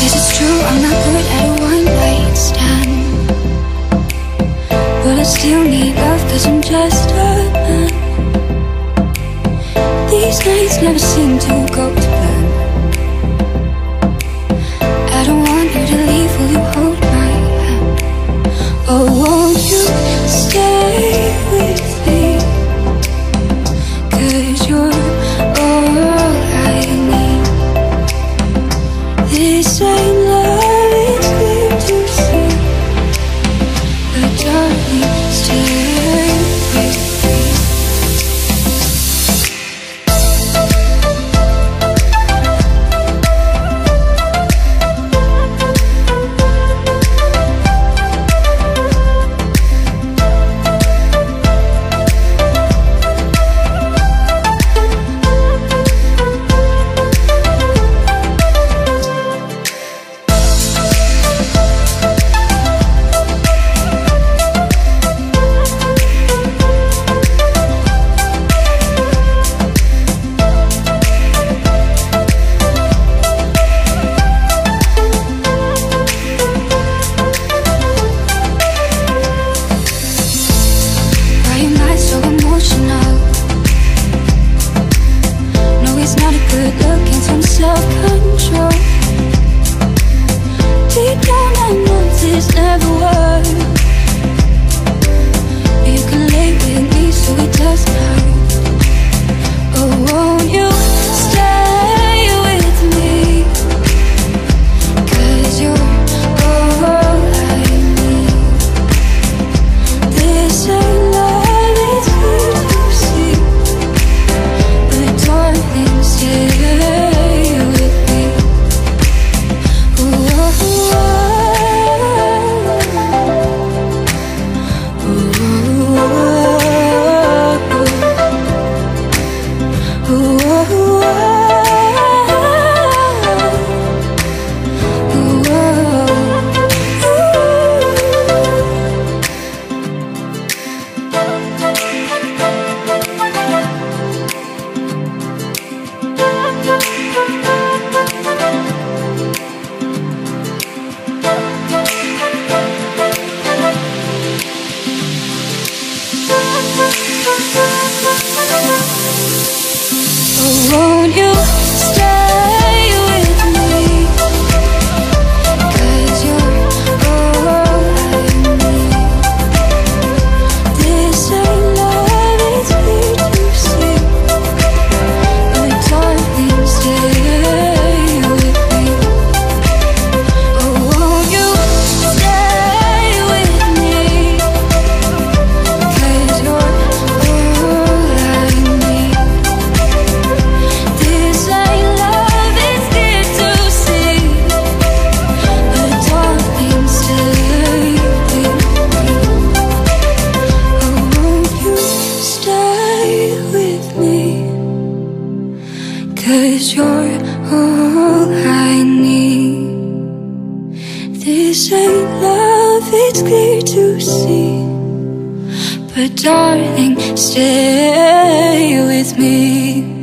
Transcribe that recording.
Yes, it's true, I'm not good at one night stand. But I still need love, cause I'm just a man. These nights never seem to go to plan. I don't want you to leave, will you hold Cause good look and some self-control. Deep down, I know this never worked. You're all I need. This ain't love, it's clear to see. But darling, stay with me.